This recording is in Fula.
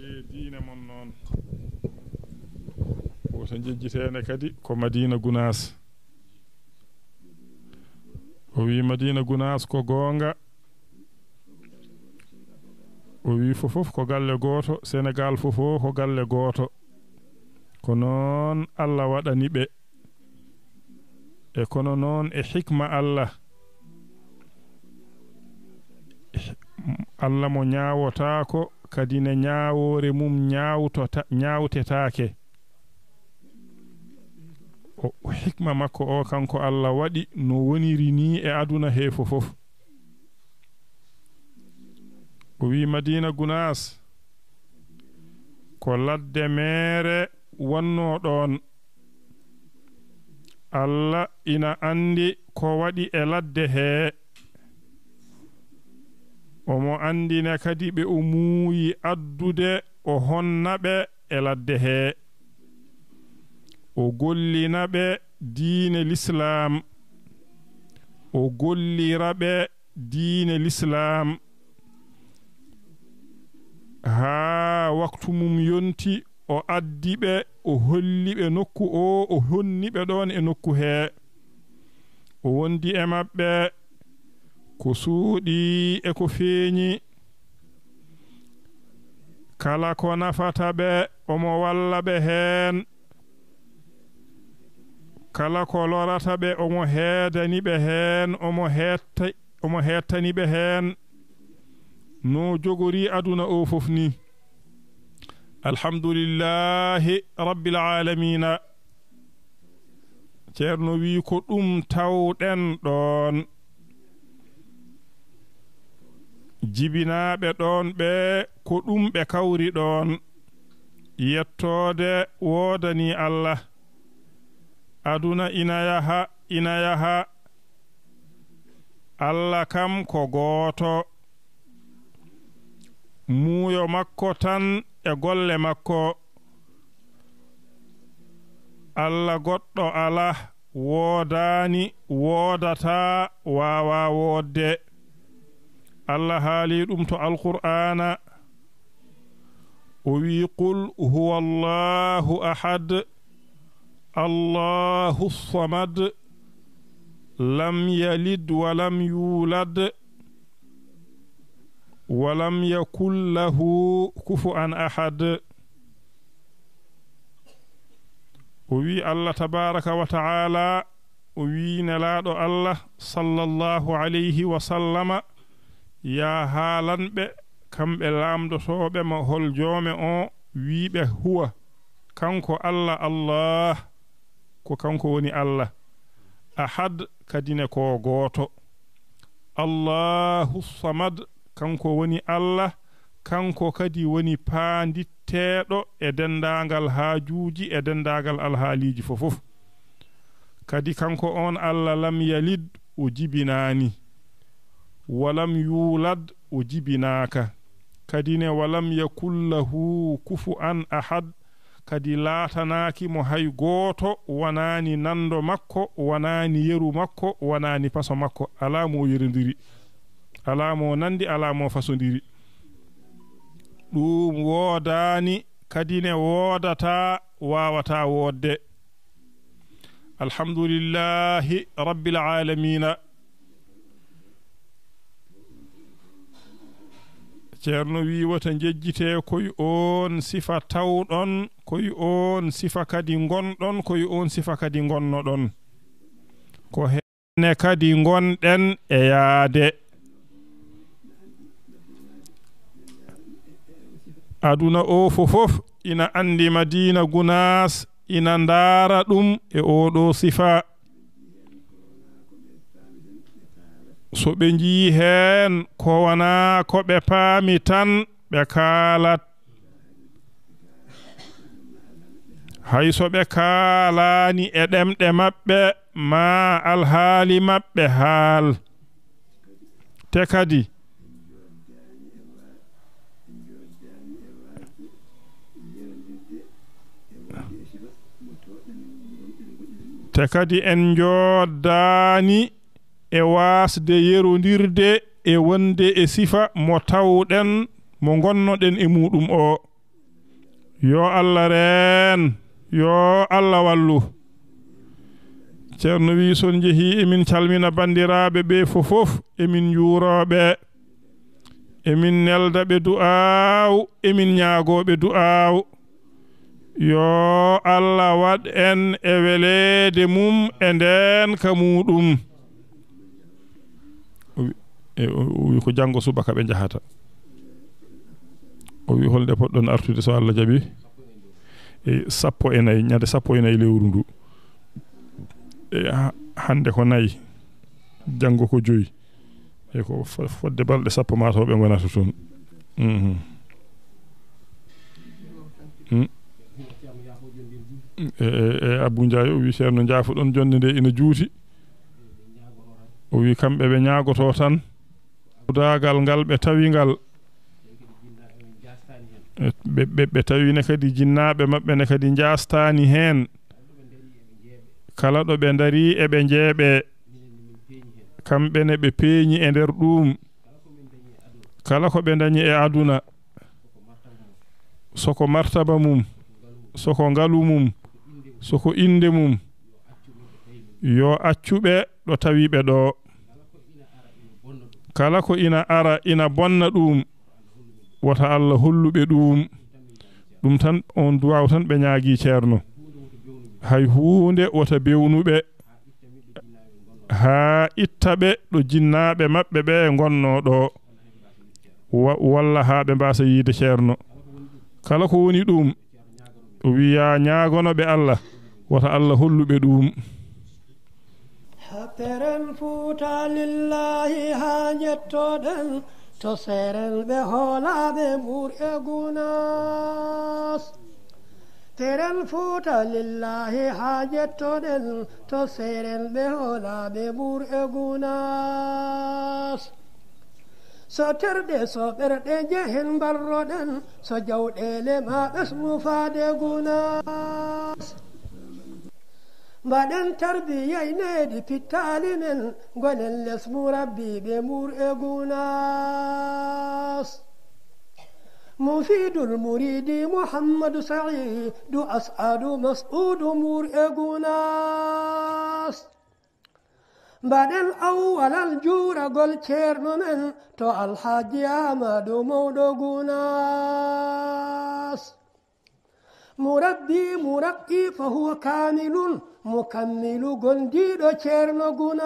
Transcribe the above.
e diine mon noon. Woto jejjiteene kadi ko madina gunas o wi madina gunas ko goonga. O wi fofof ko galle gooto sénégal fofo ko galle gooto. Ko noon allah waɗani ɓe. E kono noon e hikma allah. E allah mo ñaawotaako kadi ne ñaawoore mum ñaawtota ñaawtetaake o hikma makko o kanko allah waɗi no woniri ni e aduna heefo fof. O wi madina gunas ko ladde meere wonno ɗon allah ina anndi ko waɗi e ladde hee. omo andina kadi ɓe o muuyi addude o honna ɓe e ladde he. O gollina ɓe diine l'islam. O gollira ɓe diine l'islam. Haa waktu mum yonti o addi ɓe o holli ɓe nokku o o honni ɓe ɗon e nokku hee o wondi e maɓɓe ko suuɗi e ko feeñi kala ko nafata ɓe omo walla ɓe heen kala ko lorata ɓe omo heedani ɓe heen omo hetta omo hettani ɓe heen no jogori aduna o fof ni alhamdulillahi rabbil alamina ceerno wi ko ɗum tawɗen ɗon jibinaaɓe ɗon ɓe ko ɗum ɓe kawri ɗon yettoode woodani allah. Aduna ina yaha ina yaha. Allah kam ko gooto. Muuyo makko tan e golle makko. Allah goɗɗo ala woodaani woodataa waawa woodde. Allah haali ɗum to alqur'ana o wi qul huwa allahu ahad allahu samad lam yalid walam yulad walam yakun lahu kufu'an ahad o wi allah tabaraka wa ta'ala o wi nelaɗo allah sallallahu alayhi wa sallama ya haalanɓe kamɓe laamdotooɓe ma hol joome o wiiɓe huwa. Kanko allah allah. Ko kanko woni allah. Ahad kadine ko gooto. Allahu samad kanko woni allah. Kanko kadi woni paanditteeɗo e denndaangal haajuuji e denndaangal alhaaliiji fofof kadi kanko on allah lam yalid o jibinaani. walam yulad o jibinaaka kadi ne walam yakun lahu kufu an ahad kadi laatanaaki mo hay gooto wanaani nanndo makko wanaani yeru makko wanaani paso makko. Alaa mo yerondiri alaa mo nanndi alaa mo fasondiri ɗum woodaani kadi ne woodataa waawataa woodde. Alhamdulillahi rabbil alamina ceerno wi wata jejjitee koye oon sifa tawɗon koye oon sifa kadi ngonɗon koye oon sifa kadi ngonnoɗon. Ko henne kadi gonɗen e yaade. Aduna o fofof ina anndi madina gunas ina ndaara ɗum e oɗo sifa. so ɓe njii heen ko wonaa ko ɓe paami tan ɓe kaalat. Hay so ɓe kaalaani e ɗemɗe maɓɓe ma alhaali maɓɓe haal. Te kadi te kadi en njoodaani e waasde yerondirde e wonde e sifa mo tawɗen mo gonnoɗen e muɗum o. Yo allah reen yo allah wallu. Ceerno wi son jehi emin calmina bandiraɓe ɓe fofof emin juuroɓe emin nelda ɓe du'aw emin ñaagoɓe du'aw yo allah waɗ en e weleede mum e nden ka muɗum. e o wi ko janngo subaka ɓe njahata. O wi holde poɗɗon artude so allah jaɓi e sappo e nayi ñande sappo e nayi lewru ndu. E hannde ko nayi janngo ko joyi e ko fodde balɗe sappo mataw ɓe gonata toon. E, e, e abou ndiaye o wi ceerno jaafoɗon jonde nde ina juuti. O wi kamɓe ɓe ñaagoto tan. daagal ngal ɓe tawi ngal. E ɓe tawine kadi jinnaɓe maɓɓe ne kadi jastani hen kala ɗo ɓe dari eɓe jeeɓe kamɓene ɓe peeñi e nder ɗum kala ko ɓe dañi e aduna. Soko martaba mum soko ngalu mum soko inde mum. Yo accuɓe ɗo tawiɓe ɗo. kala ko ina ara ina bonna ɗum wota allah holluɓe ɗum. Ɗum tan on duwaw tan ɓe ñaagi ceerno. Hay huunde wota bewnuɓe haa ittaɓe ɗo jinnaaɓe maɓɓe ɓe gonno ɗo walla haa ɓe mbasa yiide ceerno. Kala ko woni ɗum wiya ñaagonoɓe allah wota allah holluɓe ɗum. Teren fuuta lillahi ha jettoɗen to seren ɓe hoolaɓe ɓur e gunas teren fuuta lillahi ha jettoɗen to seren ɓe hoolaɓe ɓur e gunas so terɗe so ɓerɗe jehen mbarroɗen so jawɗele ma ɓesmufade gunas baɗen tarbiyyai ne di fitalimin gwanin lesmu rabbi be mur مفيد المريد محمد سعيد أسعد مسعود مور إغناس بعد الأول الجورة قل من تو الحاج أحمد مود غناس مربي مرقي فهو كامل mukammilu gondiɗo ceerno gunas